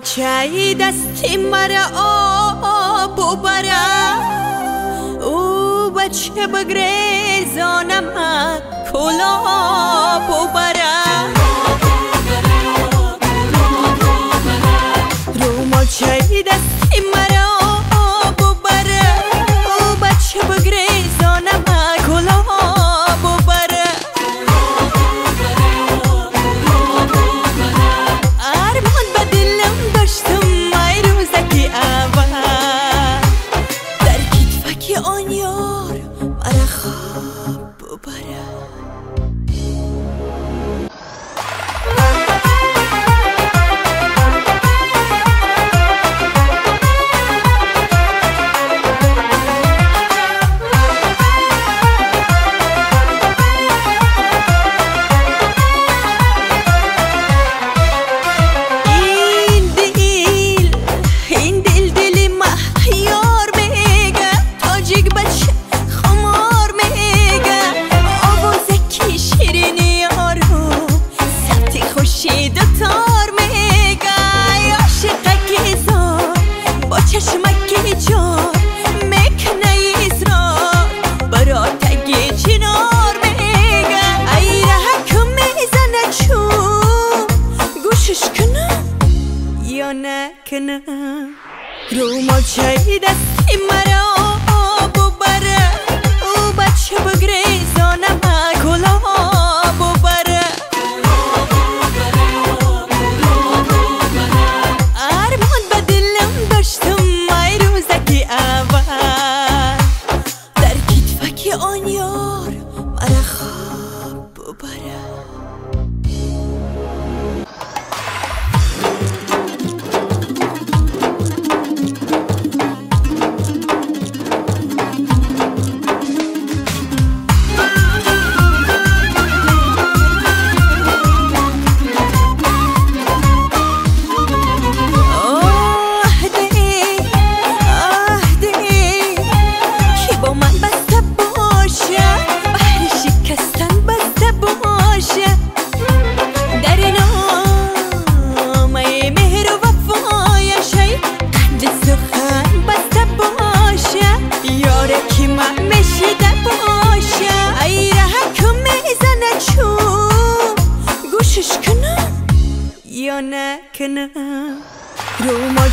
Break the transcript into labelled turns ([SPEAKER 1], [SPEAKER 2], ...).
[SPEAKER 1] کی دستی مرا آب بره او بچه بگریزانم کلا بره رو on نکنم رو ما چه دستی io ne che ne Rumo